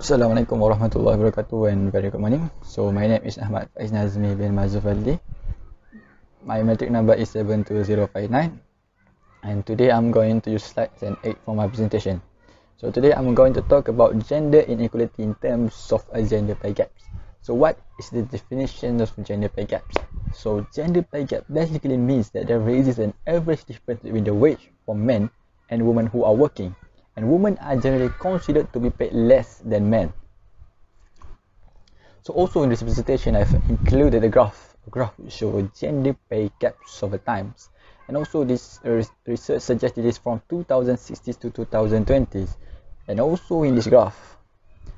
Assalamualaikum warahmatullahi wabarakatuh and very good morning. So my name is Ahmad Faiz Nazmi bin Mazuf Ali. My matric number is 72059 and today I'm going to use slides and 8 for my presentation. So today I'm going to talk about gender inequality in terms of a gender pay gaps. So what is the definition of gender pay gaps? So gender pay gap basically means that there exists an average difference between the wage for men and women who are working and women are generally considered to be paid less than men. So also in this presentation, I've included a graph, a graph which shows gender pay gaps over times. And also this research suggested this from 2060s to 2020s. And also in this graph,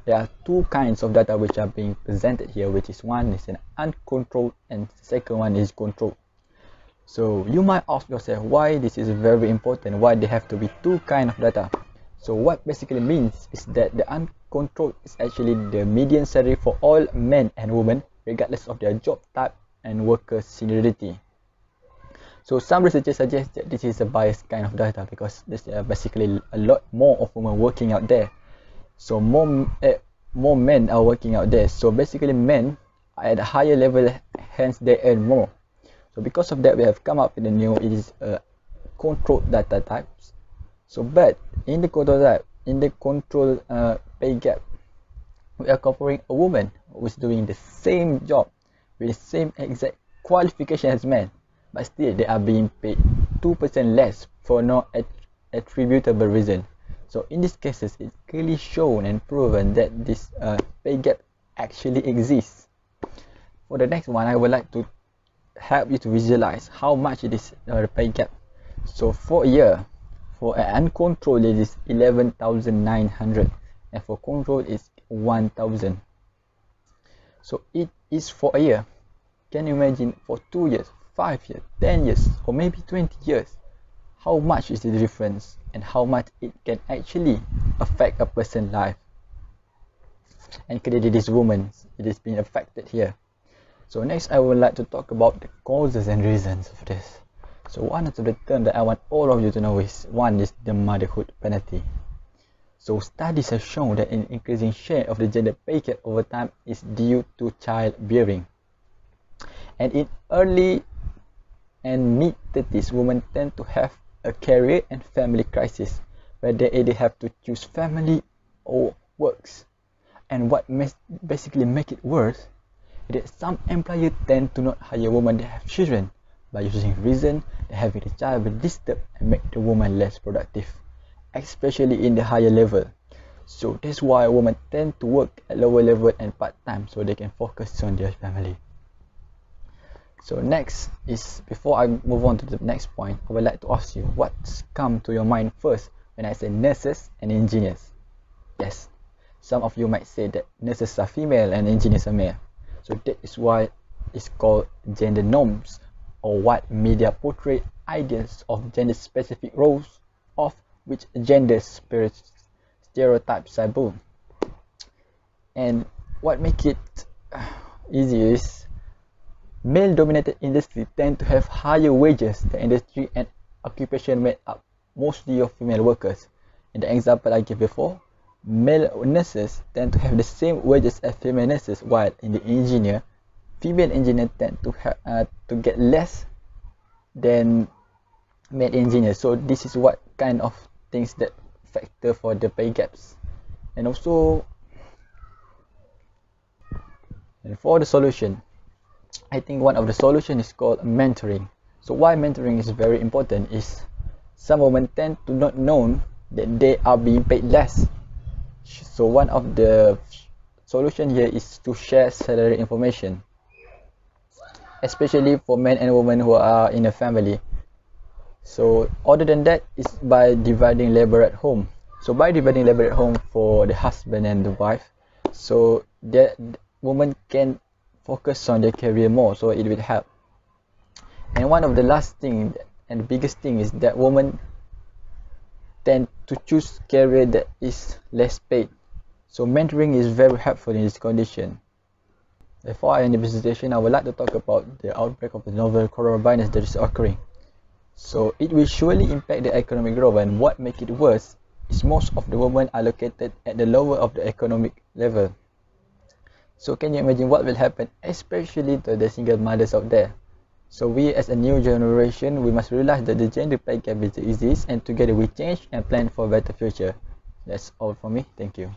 there are two kinds of data which are being presented here, which is one is an uncontrolled and second one is controlled. So you might ask yourself why this is very important, why they have to be two kind of data. So what basically means is that the uncontrolled is actually the median salary for all men and women regardless of their job type and worker seniority. So some researchers suggest that this is a biased kind of data because there's uh, basically a lot more of women working out there. So more uh, more men are working out there. So basically men are at a higher level, hence they earn more. So because of that, we have come up with a new it is a controlled data types so but in the control type, in the control uh, pay gap, we are comparing a woman who is doing the same job with the same exact qualification as men, but still they are being paid 2% less for no attributable reason. So in these cases, it's clearly shown and proven that this uh, pay gap actually exists. For the next one, I would like to help you to visualize how much it is uh, the pay gap. So for a year, for an uncontrolled it is 11,900 and for controlled is 1,000 so it is for a year. Can you imagine for two years five years ten years or maybe 20 years how much is the difference and how much it can actually affect a person's life? And clearly this woman it is being affected here. So next i would like to talk about the causes and reasons of this so one of the terms that I want all of you to know is one is the motherhood penalty. So studies have shown that an increasing share of the gender pay gap over time is due to childbearing. And in early and mid 30s, women tend to have a career and family crisis where they either have to choose family or works. And what basically make it worse is that some employers tend to not hire women that have children by using reason that having the child will disturb and make the woman less productive, especially in the higher level. So that's why women tend to work at lower level and part-time so they can focus on their family. So next is, before I move on to the next point, I would like to ask you what's come to your mind first when I say nurses and engineers? Yes, some of you might say that nurses are female and engineers are male. So that is why it's called gender norms or what media portray ideas of gender specific roles of which gender stereotypes are born. And what makes it uh, easy is male dominated industry tend to have higher wages than industry and occupation made up mostly of female workers. In the example I gave before, male nurses tend to have the same wages as female nurses while in the engineer female engineers tend to have uh, to get less than male engineers. So this is what kind of things that factor for the pay gaps. And also and for the solution, I think one of the solution is called mentoring. So why mentoring is very important is some women tend to not know that they are being paid less. So one of the solution here is to share salary information especially for men and women who are in a family. So other than that is by dividing labor at home. So by dividing labor at home for the husband and the wife so that woman can focus on their career more so it will help. And one of the last thing and the biggest thing is that women tend to choose career that is less paid. So mentoring is very helpful in this condition Before I end the presentation, I would like to talk about the outbreak of the novel coronavirus that is occurring. So it will surely impact the economic growth and what make it worse is most of the women are located at the lower of the economic level. So can you imagine what will happen, especially to the single mothers out there? So we as a new generation, we must realize that the gender pay gap exists and together we change and plan for a better future. That's all for me. Thank you.